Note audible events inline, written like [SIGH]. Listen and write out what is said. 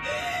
Yeah. [LAUGHS]